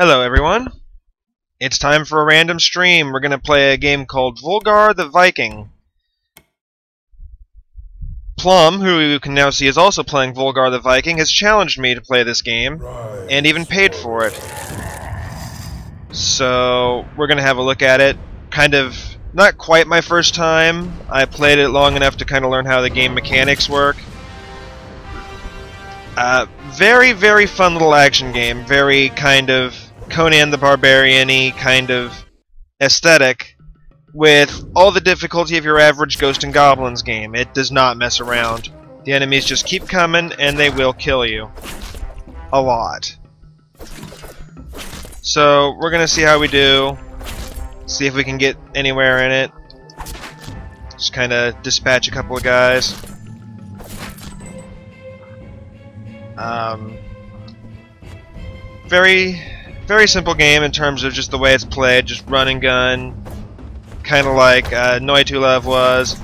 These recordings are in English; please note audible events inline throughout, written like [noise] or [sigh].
Hello everyone. It's time for a random stream. We're going to play a game called Volgarr the Viking. Plum, who you can now see is also playing Volgarr the Viking, has challenged me to play this game, and even paid for it. So, we're going to have a look at it. Kind of, not quite my first time. I played it long enough to kind of learn how the game mechanics work. Uh, very, very fun little action game. Very kind of Conan the Barbarian-y kind of aesthetic with all the difficulty of your average Ghost and Goblins game. It does not mess around. The enemies just keep coming and they will kill you. A lot. So, we're gonna see how we do. See if we can get anywhere in it. Just kinda dispatch a couple of guys. Um, very very simple game in terms of just the way it's played, just run and gun, kind of like uh, Love was.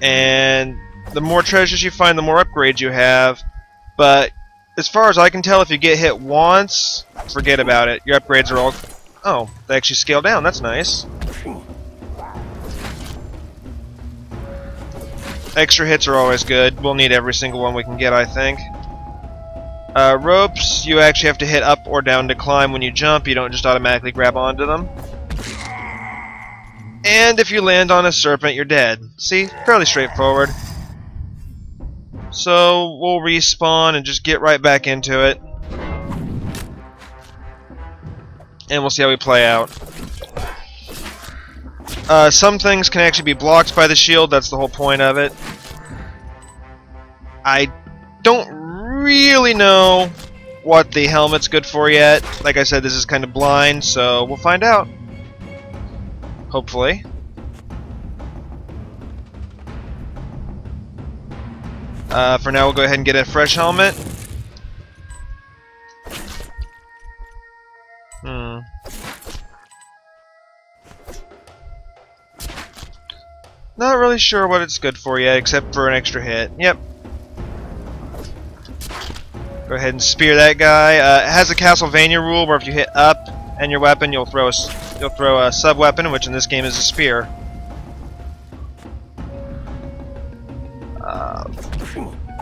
And the more treasures you find, the more upgrades you have. But as far as I can tell, if you get hit once, forget about it. Your upgrades are all... Oh, they actually scale down. That's nice. Extra hits are always good. We'll need every single one we can get, I think. Uh, ropes, you actually have to hit up or down to climb when you jump. You don't just automatically grab onto them. And if you land on a serpent, you're dead. See? Fairly straightforward. So, we'll respawn and just get right back into it. And we'll see how we play out. Uh, some things can actually be blocked by the shield, that's the whole point of it. I don't really know what the helmet's good for yet. Like I said, this is kind of blind, so we'll find out. Hopefully. Uh, for now, we'll go ahead and get a fresh helmet. Hmm. Not really sure what it's good for yet, except for an extra hit. Yep, Go ahead and spear that guy. Uh, it has a Castlevania rule where if you hit up and your weapon, you'll throw a you'll throw a sub weapon, which in this game is a spear. Uh,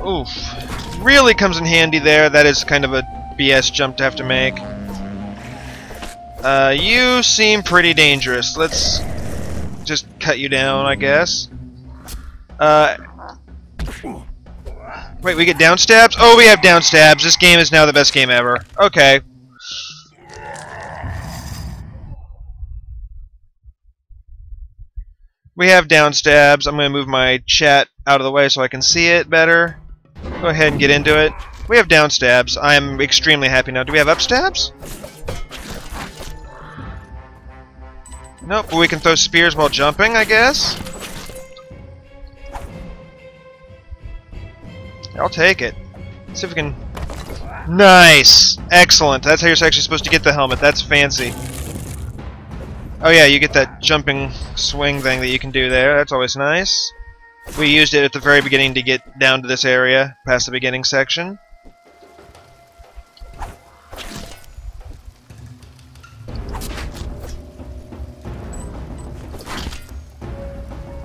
oof, really comes in handy there. That is kind of a BS jump to have to make. Uh, you seem pretty dangerous. Let's just cut you down, I guess. Uh, Wait, we get down stabs? Oh, we have down stabs. This game is now the best game ever. Okay. We have down stabs. I'm going to move my chat out of the way so I can see it better. Go ahead and get into it. We have down stabs. I am extremely happy now. Do we have up stabs? Nope, but we can throw spears while jumping, I guess? I'll take it. See if we can... Nice! Excellent. That's how you're actually supposed to get the helmet. That's fancy. Oh yeah, you get that jumping swing thing that you can do there. That's always nice. We used it at the very beginning to get down to this area, past the beginning section.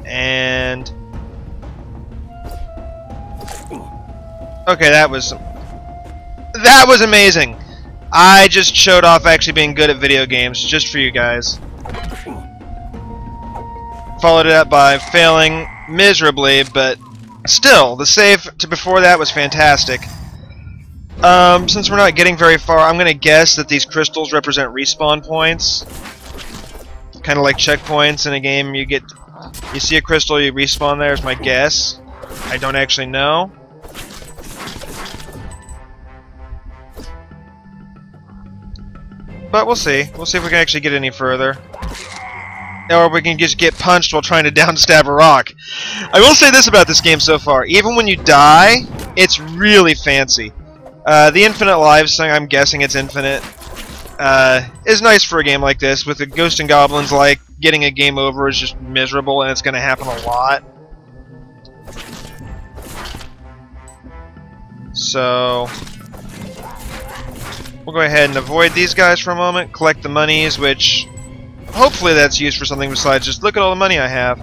And Okay, that was... That was amazing! I just showed off actually being good at video games, just for you guys. Followed it up by failing miserably, but still, the save to before that was fantastic. Um, since we're not getting very far, I'm going to guess that these crystals represent respawn points. Kind of like checkpoints in a game. You get, you see a crystal, you respawn there is my guess. I don't actually know. But we'll see. We'll see if we can actually get any further. Or we can just get punched while trying to [laughs] downstab a rock. I will say this about this game so far. Even when you die, it's really fancy. Uh, the infinite lives thing, I'm guessing it's infinite, uh, is nice for a game like this. With the Ghost and Goblins, like, getting a game over is just miserable, and it's going to happen a lot. So, We'll go ahead and avoid these guys for a moment, collect the monies, which hopefully that's used for something besides just look at all the money I have.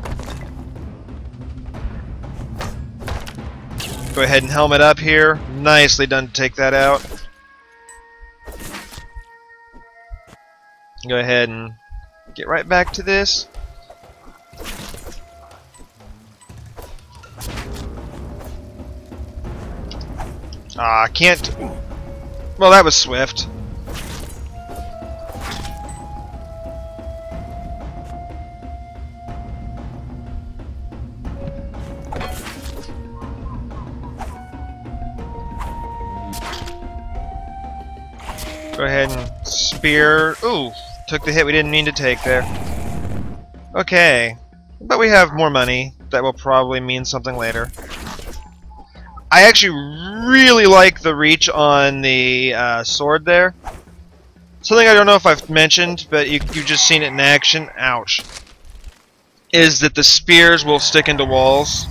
Go ahead and helmet up here. Nicely done to take that out. Go ahead and get right back to this. Ah, I can't... Well, that was swift. Go ahead and spear. Ooh, took the hit we didn't mean to take there. Okay, but we have more money. That will probably mean something later. I actually really like the reach on the uh, sword there. Something I don't know if I've mentioned, but you, you've just seen it in action. Ouch. Is that the spears will stick into walls.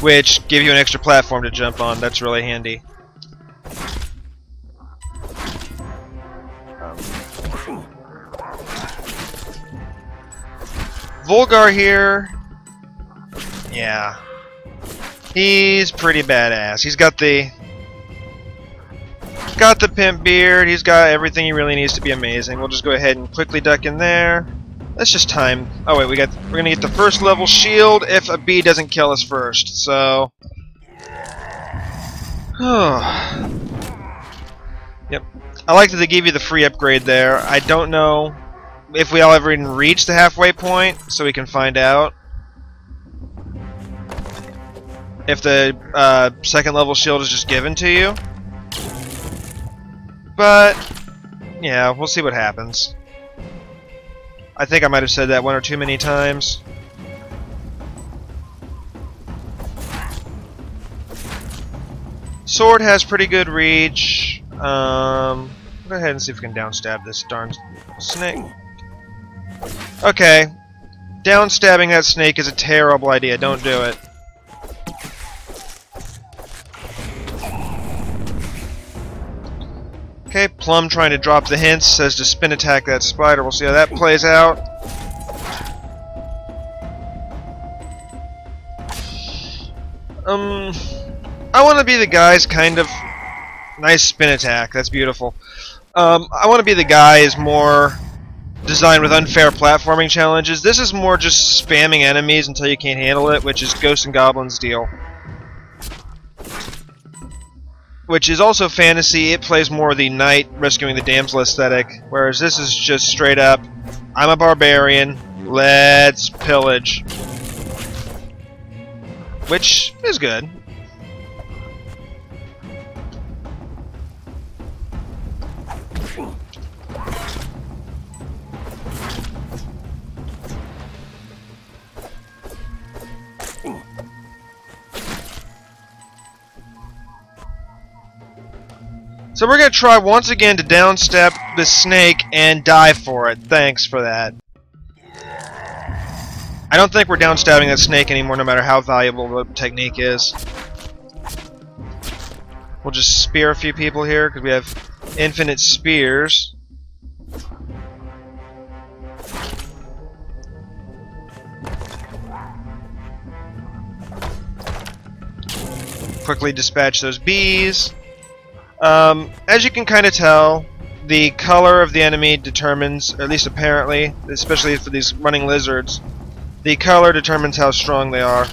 Which give you an extra platform to jump on. That's really handy. Volgarr here, yeah, he's pretty badass. He's got the got the pimp beard. He's got everything he really needs to be amazing. We'll just go ahead and quickly duck in there. Let's just time. Oh wait, we got we're gonna get the first level shield if a bee doesn't kill us first. So, [sighs] yep. I like that they gave you the free upgrade there. I don't know if we all ever even reach the halfway point, so we can find out. If the uh, second level shield is just given to you. But, yeah, we'll see what happens. I think I might have said that one or too many times. Sword has pretty good reach. Um, go ahead and see if we can downstab this darn snake. Okay. Downstabbing that snake is a terrible idea. Don't do it. Okay, Plum trying to drop the hints, says to spin attack that spider. We'll see how that plays out. Um, I want to be the guy's kind of nice spin attack. That's beautiful. Um, I want to be the guy is more designed with unfair platforming challenges. This is more just spamming enemies until you can't handle it, which is Ghosts and Goblins deal. Which is also fantasy. It plays more the knight rescuing the damsel aesthetic, whereas this is just straight up, I'm a barbarian, let's pillage. Which is good. So we're going to try once again to downstep the snake and die for it. Thanks for that. I don't think we're downstabbing that snake anymore, no matter how valuable the technique is. We'll just spear a few people here, because we have infinite spears. Quickly dispatch those bees. Um, as you can kind of tell, the color of the enemy determines, at least apparently, especially for these running lizards, the color determines how strong they are.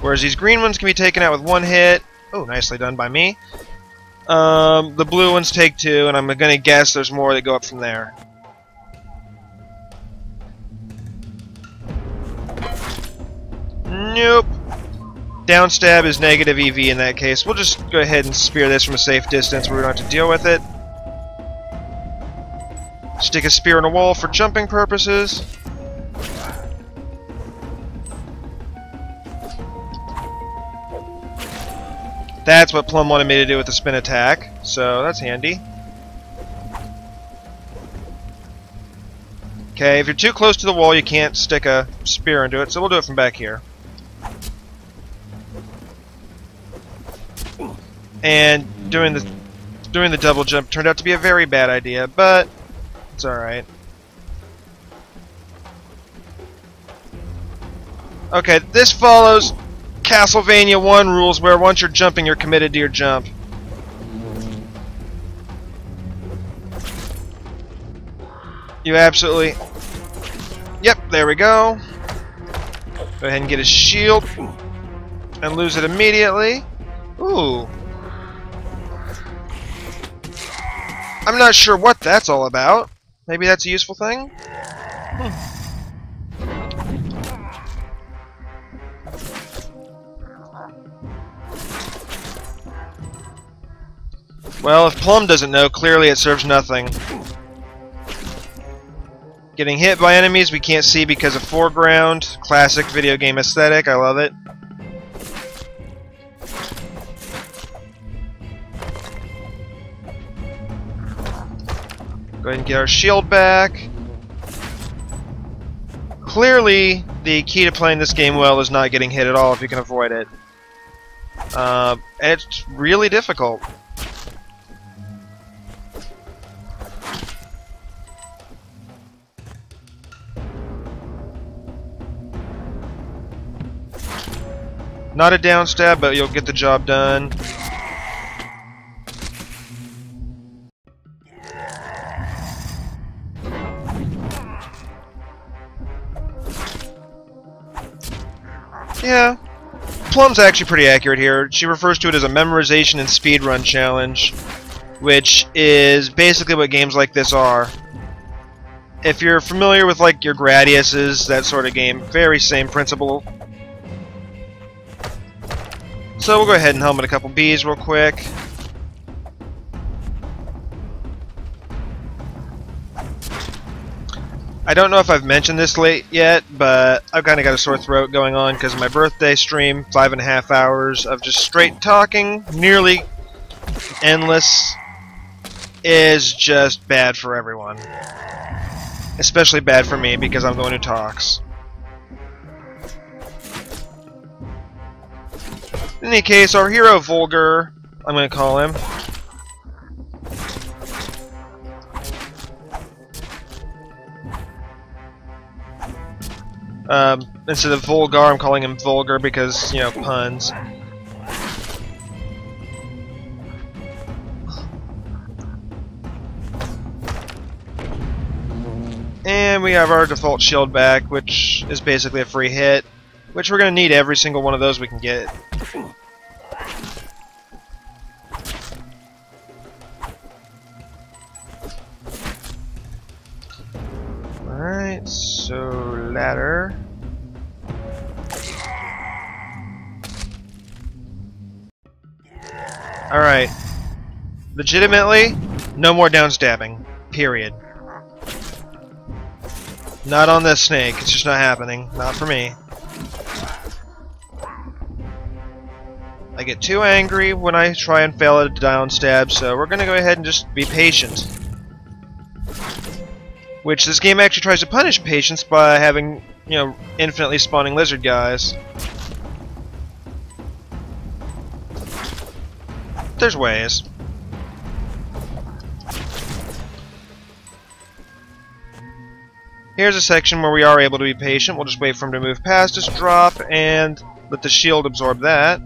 Whereas these green ones can be taken out with one hit. Oh, nicely done by me. Um, the blue ones take two, and I'm going to guess there's more that go up from there. Nope. Downstab is negative EV in that case. We'll just go ahead and spear this from a safe distance where we don't have to deal with it. Stick a spear in a wall for jumping purposes. That's what Plum wanted me to do with the spin attack, so that's handy. Okay, if you're too close to the wall, you can't stick a spear into it, so we'll do it from back here. And doing the doing the double jump turned out to be a very bad idea, but it's alright. Okay, this follows Castlevania 1 rules where once you're jumping, you're committed to your jump. You absolutely... Yep, there we go. Go ahead and get his shield. And lose it immediately. Ooh. I'm not sure what that's all about. Maybe that's a useful thing? Well, if Plum doesn't know, clearly it serves nothing. Getting hit by enemies we can't see because of foreground. Classic video game aesthetic, I love it. Go ahead and get our shield back. Clearly, the key to playing this game well is not getting hit at all if you can avoid it. Uh, it's really difficult. Not a down stab, but you'll get the job done. Plum's actually pretty accurate here. She refers to it as a memorization and speedrun challenge, which is basically what games like this are. If you're familiar with like your Gradiuses, that sort of game, very same principle. So we'll go ahead and helmet a couple bees real quick. I don't know if I've mentioned this late yet, but I've kind of got a sore throat going on because my birthday stream. Five and a half hours of just straight talking, nearly endless, is just bad for everyone. Especially bad for me because I'm going to talks. In any case, our hero Vulgar, I'm going to call him, Um, instead of Volgarr, I'm calling him vulgar because, you know, puns. And we have our default shield back, which is basically a free hit, which we're going to need every single one of those we can get. Alright, so ladder. Alright. Legitimately, no more downstabbing. Period. Not on this snake. It's just not happening. Not for me. I get too angry when I try and fail at a down stab, so we're gonna go ahead and just be patient. Which this game actually tries to punish patience by having, you know, infinitely spawning lizard guys. There's ways. Here's a section where we are able to be patient. We'll just wait for him to move past us, drop, and let the shield absorb that.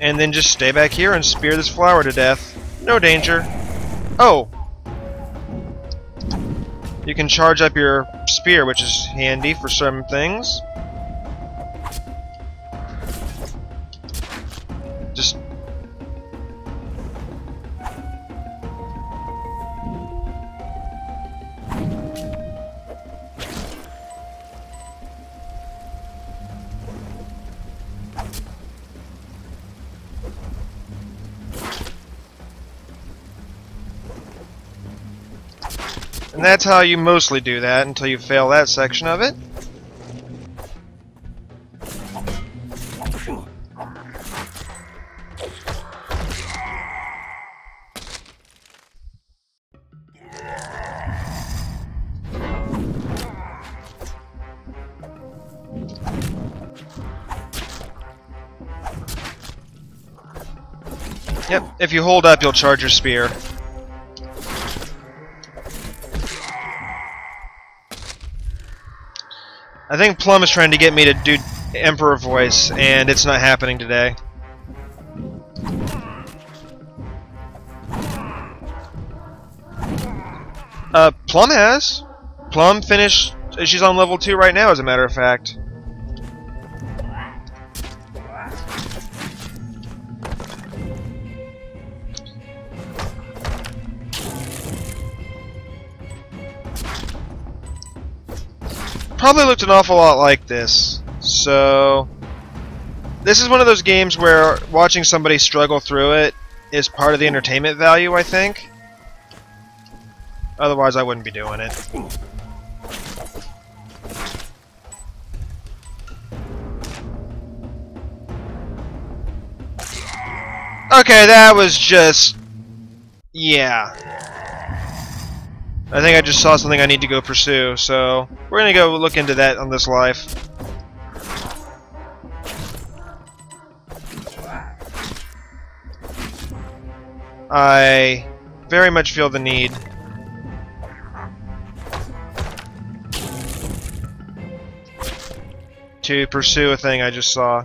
And then just stay back here and spear this flower to death. No danger. Oh, you can charge up your spear, which is handy for certain things. that's how you mostly do that until you fail that section of it. Yep, if you hold up, you'll charge your spear. I think Plum is trying to get me to do Emperor voice, and it's not happening today. Uh, Plum has. Plum finished. She's on level 2 right now, as a matter of fact. Probably looked an awful lot like this. So, this is one of those games where watching somebody struggle through it is part of the entertainment value, I think. Otherwise, I wouldn't be doing it. Okay, that was just... Yeah. I think I just saw something I need to go pursue, so we're gonna go look into that on this life. I very much feel the need to pursue a thing I just saw.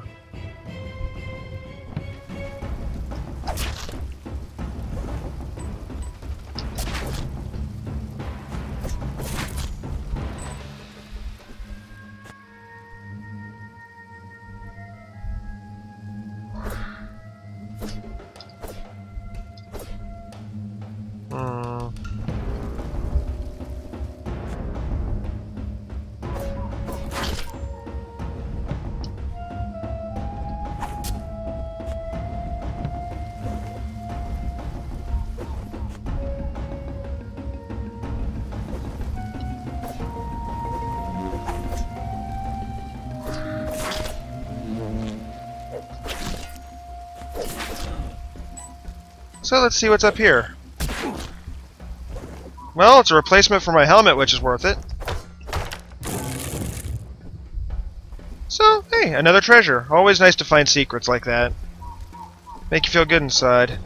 So let's see what's up here. Well, it's a replacement for my helmet, which is worth it. So, hey, another treasure. Always nice to find secrets like that. Make you feel good inside.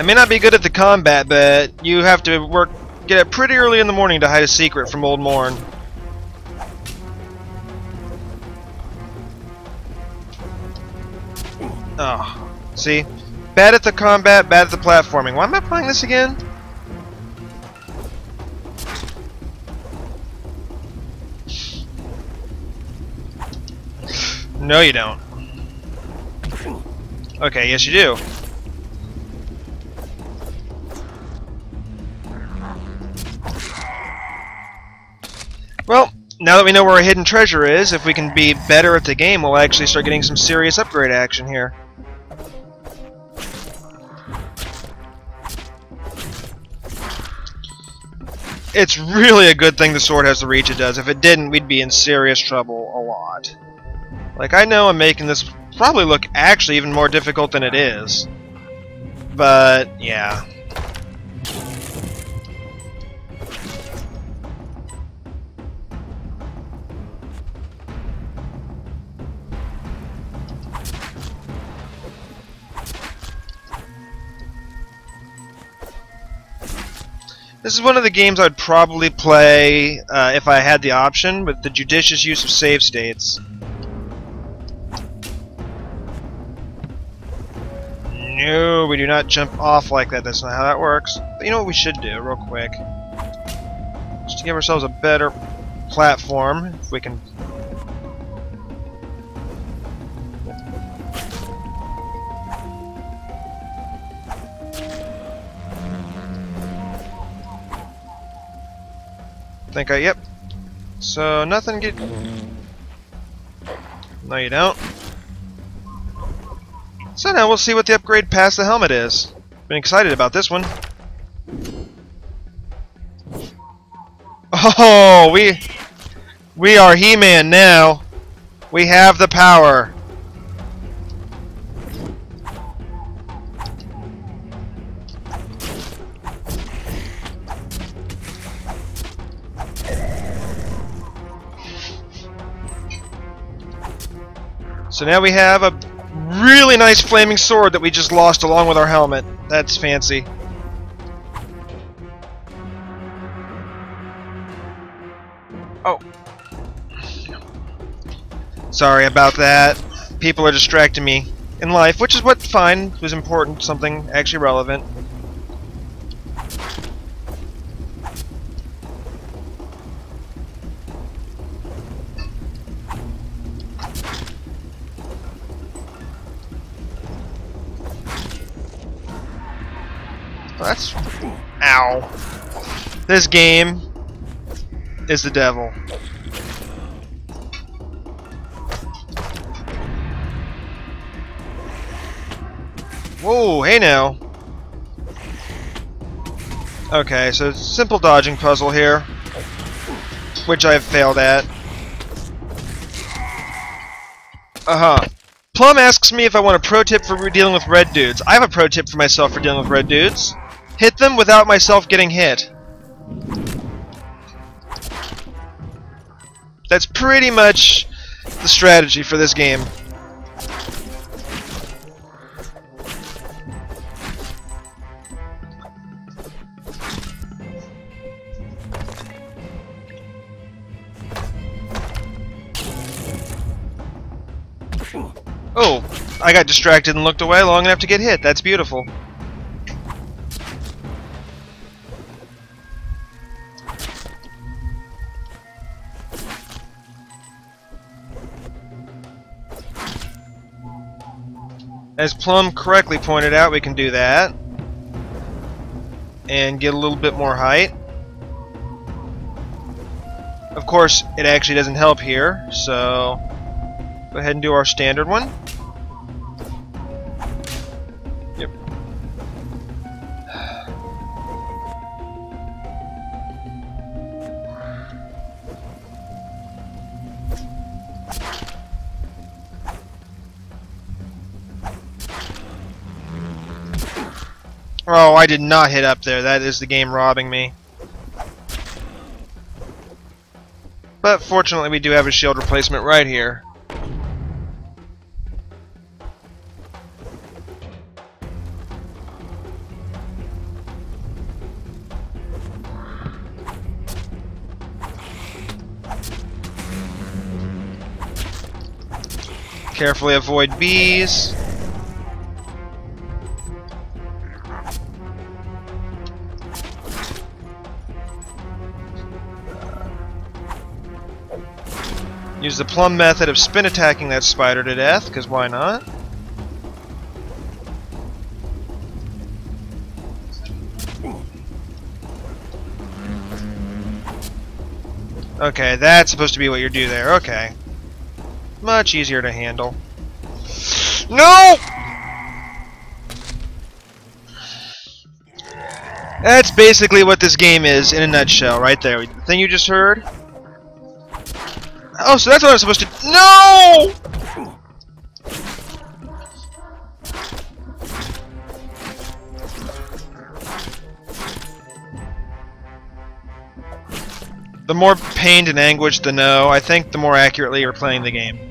I may not be good at the combat, but you have to work get up pretty early in the morning to hide a secret from Old Morn. Oh, see? Bad at the combat, bad at the platforming. Why am I playing this again? No, you don't. Okay, yes you do. Now that we know where our hidden treasure is, if we can be better at the game, we'll actually start getting some serious upgrade action here. It's really a good thing the sword has the reach it does. If it didn't, we'd be in serious trouble a lot. Like, I know I'm making this probably look actually even more difficult than it is. But, yeah. This is one of the games I'd probably play uh, if I had the option, with the judicious use of save states. No, we do not jump off like that. That's not how that works. But you know what we should do, real quick? Just to give ourselves a better platform, if we can think I, yep. So, nothing get... No, you don't. So now we'll see what the upgrade past the helmet is. Been excited about this one. Oh, we... We are He-Man now. We have the power. So now we have a really nice flaming sword that we just lost along with our helmet. That's fancy. Oh. Sorry about that. People are distracting me in life, which is what fine was important, something actually relevant. This game is the devil. Whoa, hey now. Okay, so simple dodging puzzle here, which I've failed at. Uh-huh. Plum asks me if I want a pro tip for dealing with red dudes. I have a pro tip for myself for dealing with red dudes. Hit them without myself getting hit. That's pretty much the strategy for this game. Oh, I got distracted and looked away long enough to get hit. That's beautiful. As Plum correctly pointed out, we can do that. And get a little bit more height. Of course, it actually doesn't help here, so go ahead and do our standard one. Oh, I did not hit up there. That is the game robbing me. But fortunately we do have a shield replacement right here. Carefully avoid bees. Use the plum method of spin attacking that spider to death, because why not? Okay, that's supposed to be what you do there. Okay. Much easier to handle. No! That's basically what this game is in a nutshell, right there. The thing you just heard? Oh, so that's what I'm supposed to... No! The more pained and anguished the no, I think the more accurately you're playing the game.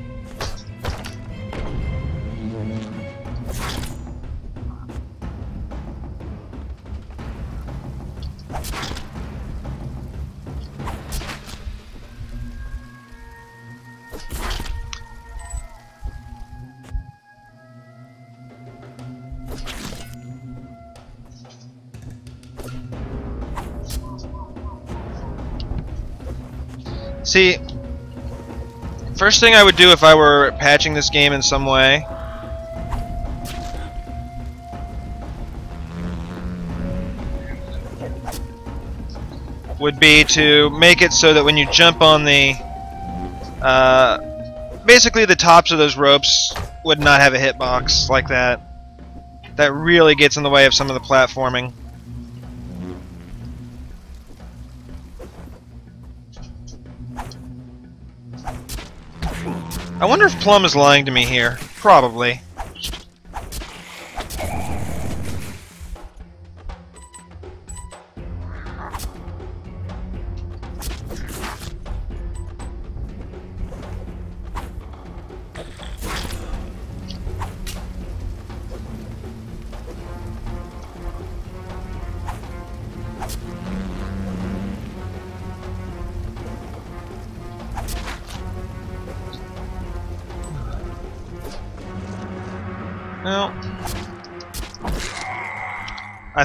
See, first thing I would do if I were patching this game in some way would be to make it so that when you jump on the uh, basically the tops of those ropes would not have a hitbox like that. That really gets in the way of some of the platforming. I wonder if Plum is lying to me here. Probably.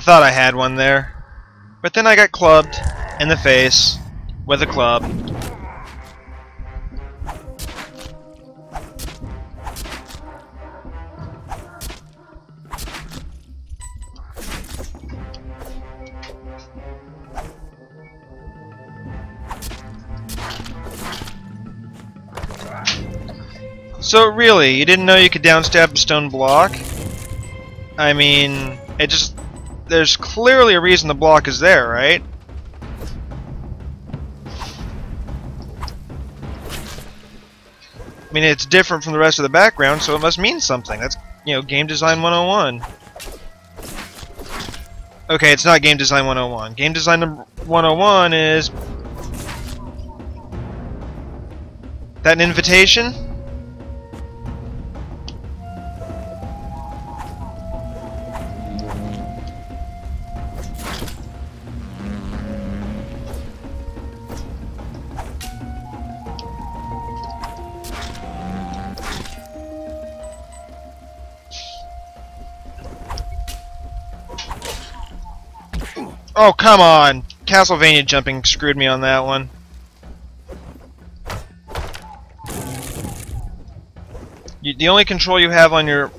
Thought I had one there. But then I got clubbed in the face with a club. So really, you didn't know you could downstab a stone block? I mean, it just... There's clearly a reason the block is there, right? I mean, it's different from the rest of the background, so it must mean something. That's, you know, Game Design 101. Okay, it's not Game Design 101. Game Design 101 is... That an invitation? Oh, come on! Castlevania jumping screwed me on that one. You, the only control you have on your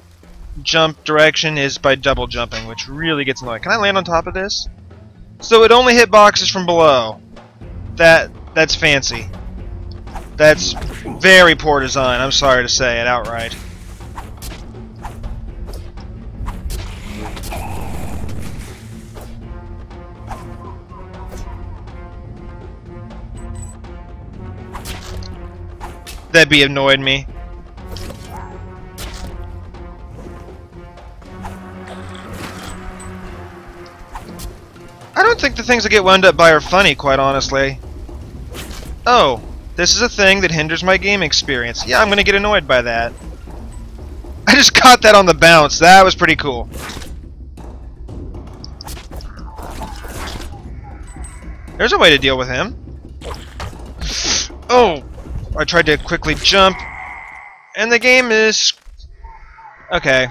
jump direction is by double jumping, which really gets annoying. Can I land on top of this? So it only hit boxes from below. That that's fancy. That's very poor design, I'm sorry to say it outright. That be annoyed me. I don't think the things that get wound up by are funny, quite honestly. Oh, this is a thing that hinders my game experience. Yeah, I'm gonna get annoyed by that. [laughs] I just caught that on the bounce. That was pretty cool. There's a way to deal with him. [sighs] Oh, I tried to quickly jump, and the game is... Okay.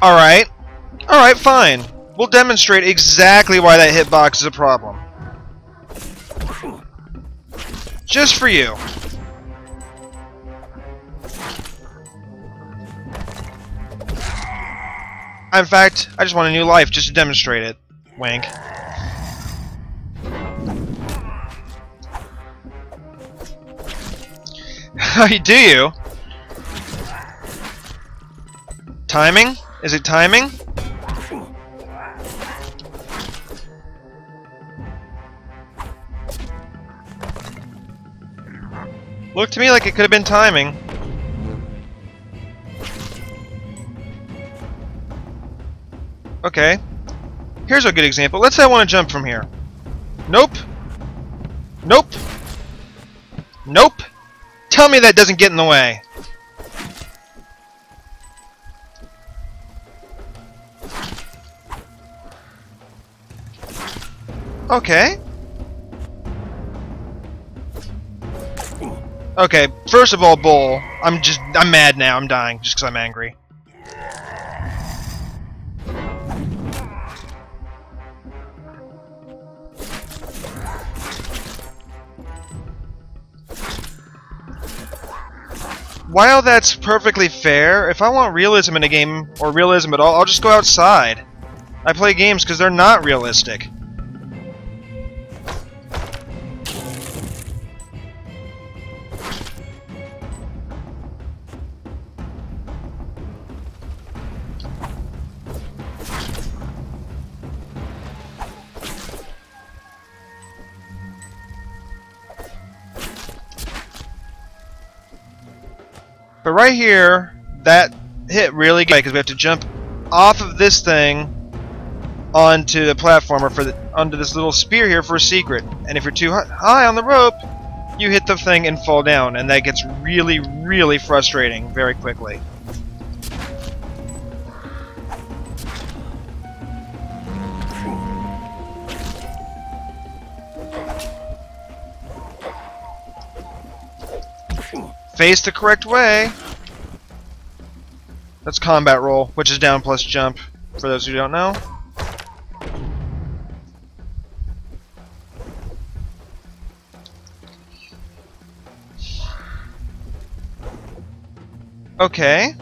Alright. Alright, fine. We'll demonstrate exactly why that hitbox is a problem. Just for you. In fact, I just want a new life just to demonstrate it. Wank. [laughs] Do you? Timing? Is it timing? Looked to me like it could have been timing. Okay. Here's a good example. Let's say I want to jump from here. Nope. Nope. Nope. Tell me that doesn't get in the way. Okay. Okay, first of all, Bull, I'm just, I'm mad now, I'm dying, just because I'm angry. While that's perfectly fair, if I want realism in a game, or realism at all, I'll just go outside. I play games because they're not realistic. But right here, that hit really good because we have to jump off of this thing onto the platformer for the this little spear here for a secret. And if you're too high on the rope, you hit the thing and fall down, and that gets really, really frustrating very quickly. Face the correct way. That's combat roll, which is down plus jump, for those who don't know. Okay.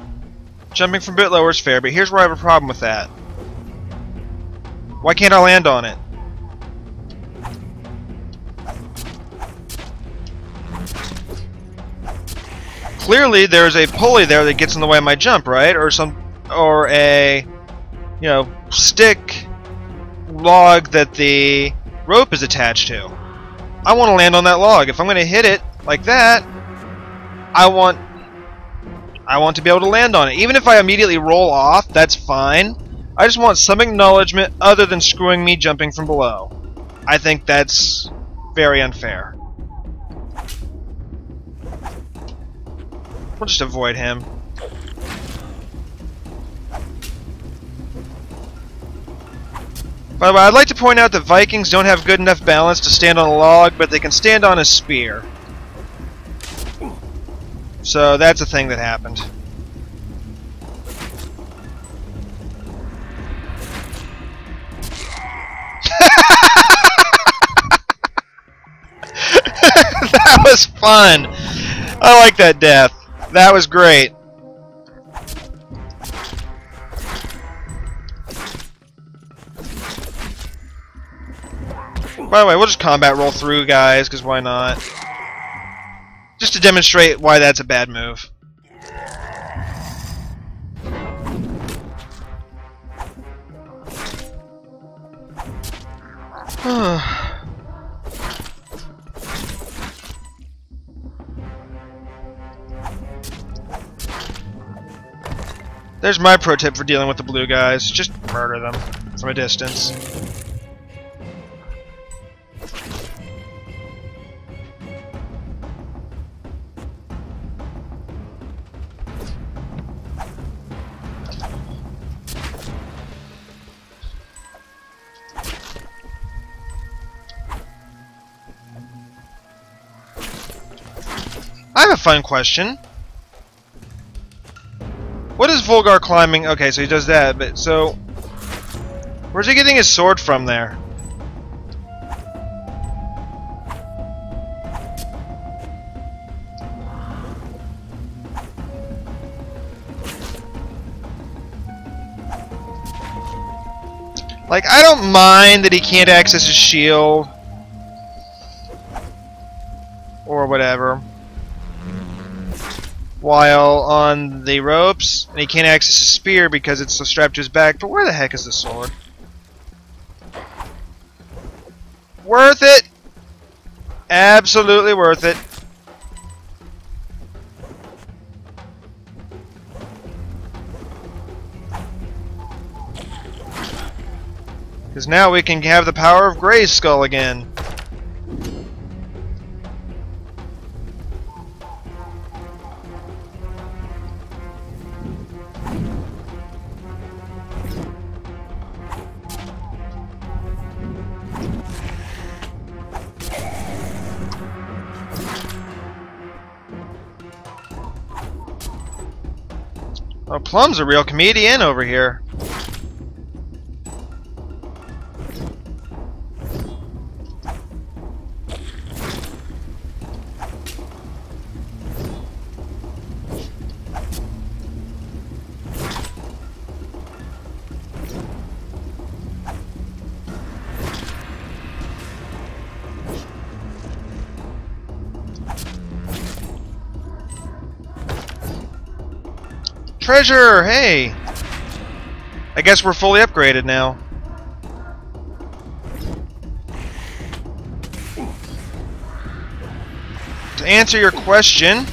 Jumping from bit lower is fair, but here's where I have a problem with that. Why can't I land on it? Clearly, there's a pulley there that gets in the way of my jump, right? Or some, or a, you know, stick log that the rope is attached to. I want to land on that log. If I'm going to hit it like that, I want I want to be able to land on it. Even if I immediately roll off, that's fine. I just want some acknowledgement other than screwing me jumping from below. I think that's very unfair. We'll just avoid him. By the way, I'd like to point out that Vikings don't have good enough balance to stand on a log, but they can stand on a spear. So that's a thing that happened. [laughs] that was fun. I like that death. That was great. By the way, we'll just combat roll through, guys, because why not? Just to demonstrate why that's a bad move. [sighs] [sighs] There's my pro tip for dealing with the blue guys. Just murder them from a distance. I have a fun question. Volgarr climbing? Okay, so he does that, but so... Where's he getting his sword from there? Like, I don't mind that he can't access his shield. Or whatever while on the ropes, and he can't access his spear because it's strapped to his back. But where the heck is the sword? Worth it! Absolutely worth it. Because now we can have the power of Grayskull again. Plum's a real comedian over here. Treasure! Hey! I guess we're fully upgraded now. To answer your question...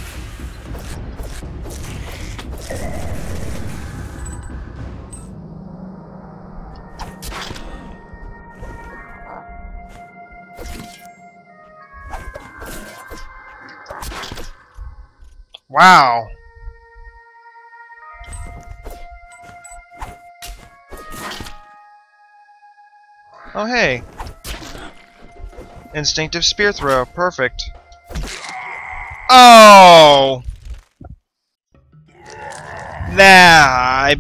Wow. Oh, hey. Instinctive spear throw. Perfect. Oh! Nah. I...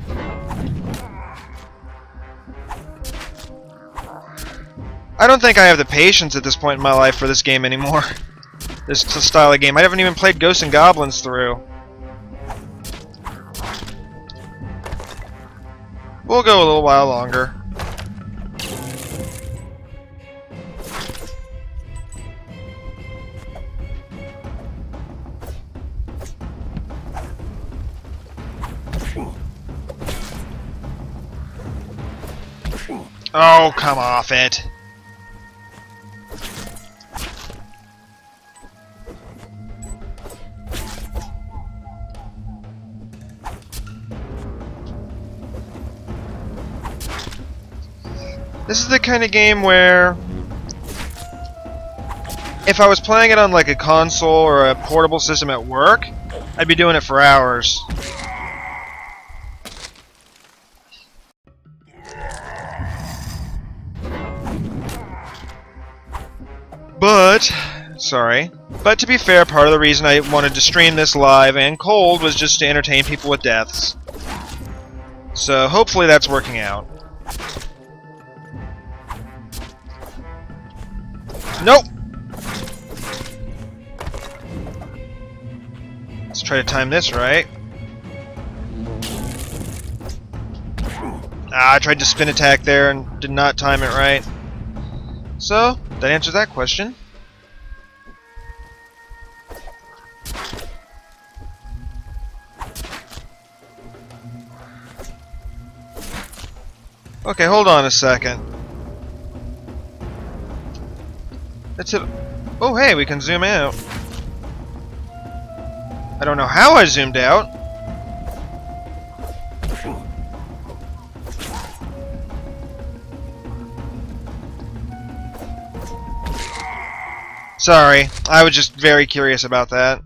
I don't think I have the patience at this point in my life for this game anymore. [laughs] this style of game. I haven't even played Ghosts and Goblins through. We'll go a little while longer. Oh, come off it. This is the kind of game where if I was playing it on like a console or a portable system at work, I'd be doing it for hours. Sorry. But to be fair, part of the reason I wanted to stream this live and cold was just to entertain people with deaths. So hopefully that's working out. Nope! Let's try to time this right. Ah, I tried to spin attack there and did not time it right. So, that answers that question. Okay, hold on a second. That's it. Oh, hey, we can zoom out. I don't know how I zoomed out. Sorry, I was just very curious about that.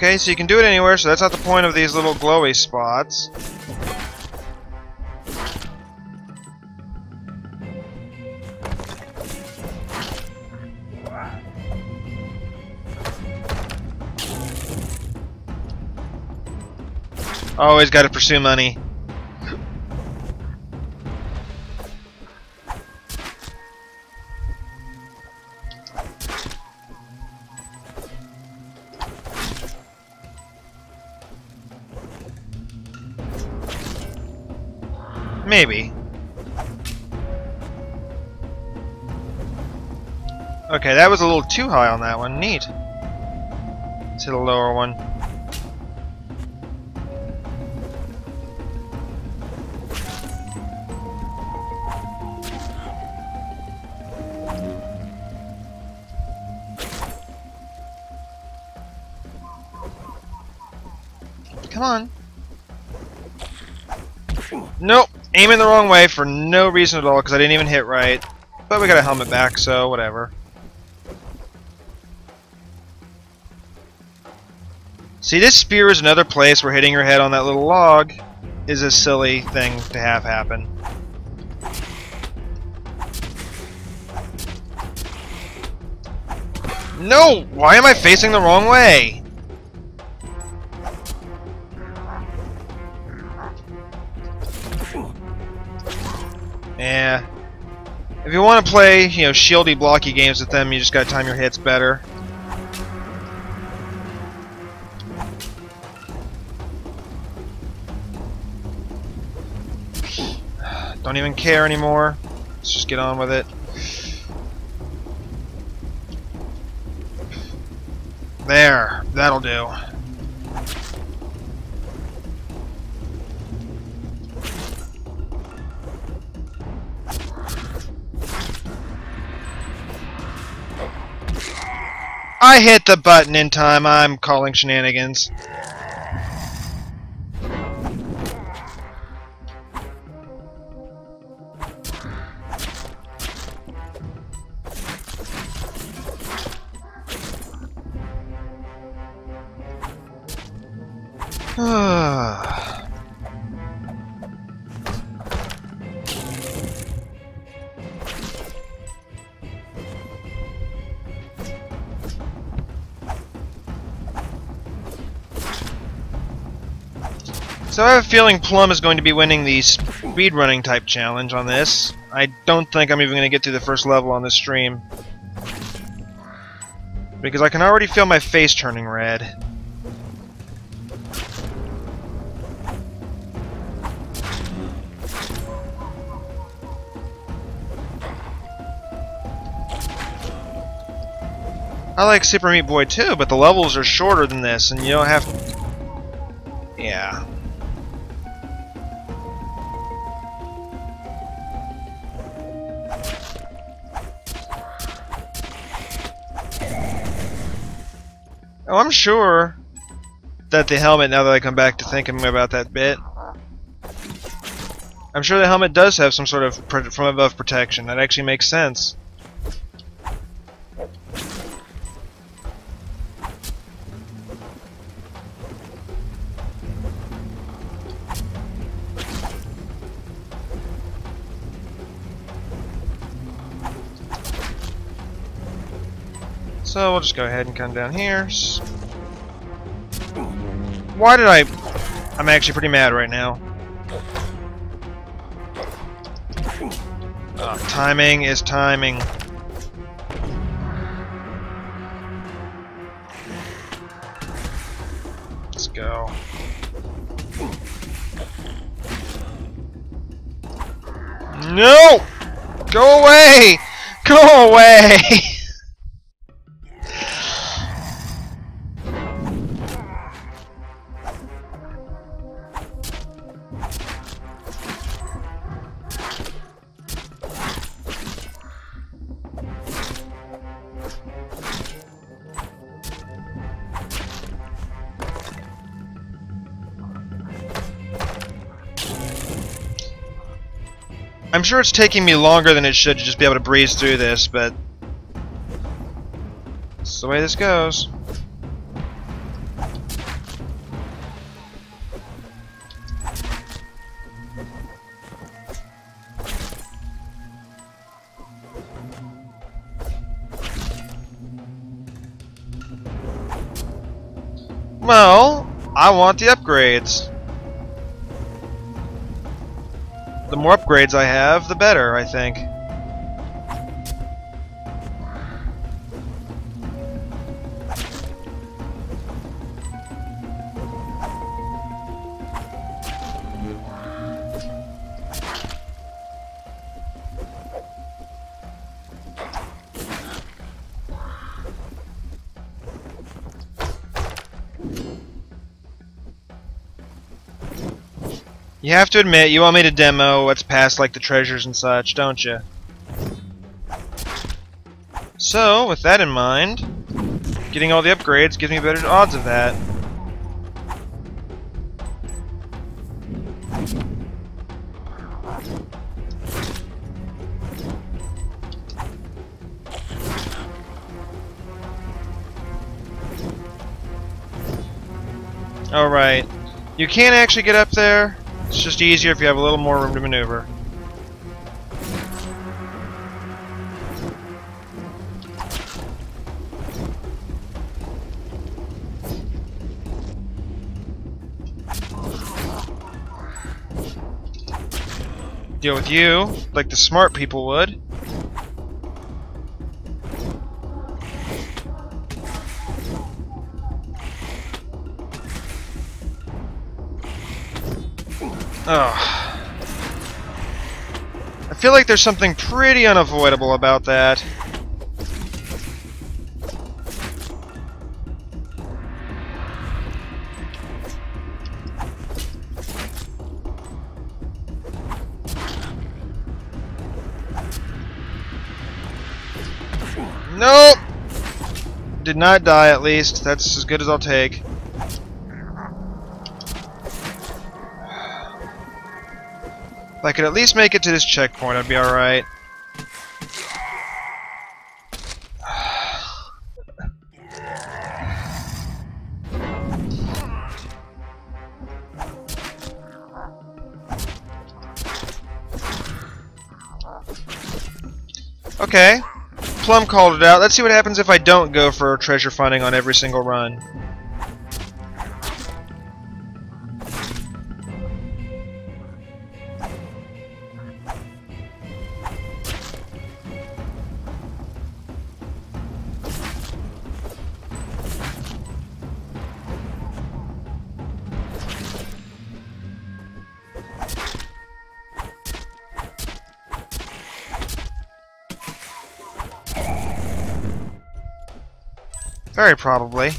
Okay, so you can do it anywhere, so that's not the point of these little glowy spots. Always gotta pursue money. Maybe. Okay, that was a little too high on that one. Neat. Let's lower one. Aiming the wrong way for no reason at all, because I didn't even hit right. But we got a helmet back, so whatever. See, this spear is another place where hitting your head on that little log is a silly thing to have happen. No! Why am I facing the wrong way? If you want to play, you know, shieldy, blocky games with them, you just gotta time your hits better. [sighs] Don't even care anymore. Let's just get on with it. There. That'll do. I hit the button in time. I'm calling shenanigans. So I have a feeling Plum is going to be winning the speedrunning type challenge on this. I don't think I'm even going to get through the first level on this stream. Because I can already feel my face turning red. I like Super Meat Boy too, but the levels are shorter than this, and you don't have... sure that the helmet, now that I come back to thinking about that bit, I'm sure the helmet does have some sort of from above protection. That actually makes sense. So we'll just go ahead and come down here. Why did I... I'm actually pretty mad right now. Uh, timing is timing. Let's go. No! Go away! Go away! [laughs] sure it's taking me longer than it should to just be able to breeze through this, but... That's the way this goes. Well, I want the upgrades. The more upgrades I have, the better, I think. You have to admit, you want me to demo what's past like the treasures and such, don't you? So, with that in mind, getting all the upgrades gives me better odds of that. Alright. You can't actually get up there, it's just easier if you have a little more room to maneuver. Deal with you, like the smart people would. Ugh. I feel like there's something pretty unavoidable about that. Nope! Did not die at least. That's as good as I'll take. I could at least make it to this checkpoint, I'd be alright. Okay. Plum called it out. Let's see what happens if I don't go for treasure finding on every single run. Probably.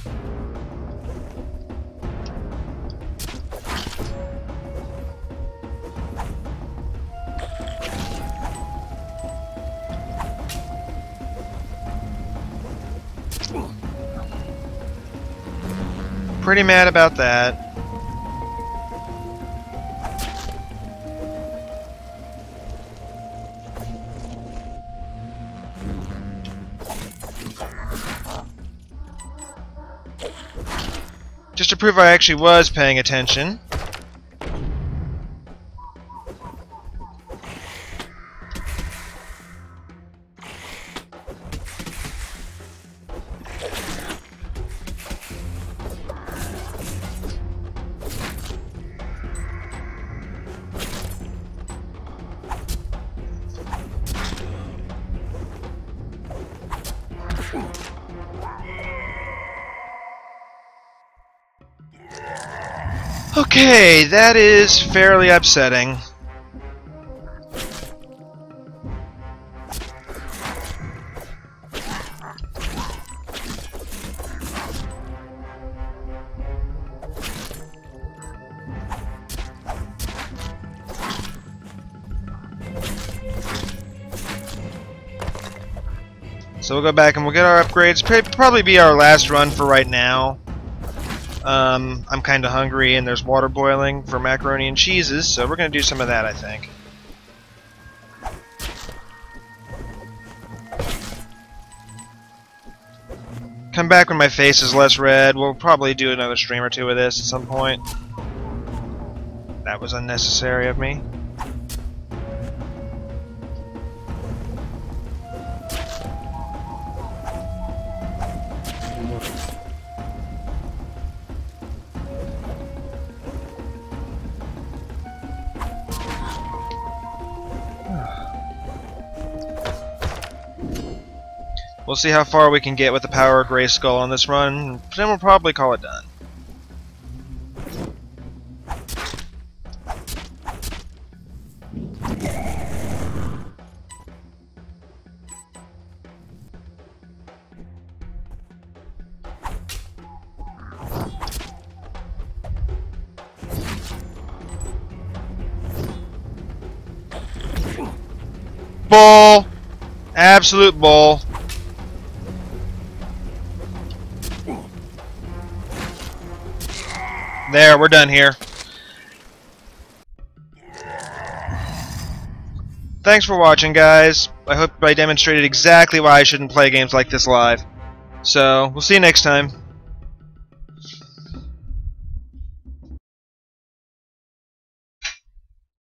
Pretty mad about that. Prove I actually was paying attention. Okay, that is fairly upsetting. So we'll go back and we'll get our upgrades. Probably be our last run for right now. Um, I'm kind of hungry, and there's water boiling for macaroni and cheeses, so we're going to do some of that, I think. Come back when my face is less red. We'll probably do another stream or two of this at some point. That was unnecessary of me. We'll see how far we can get with the power of Grayskull on this run, then we'll probably call it done. Bull! Absolute bull. There, we're done here. Thanks for watching, guys. I hope I demonstrated exactly why I shouldn't play games like this live. So, we'll see you next time.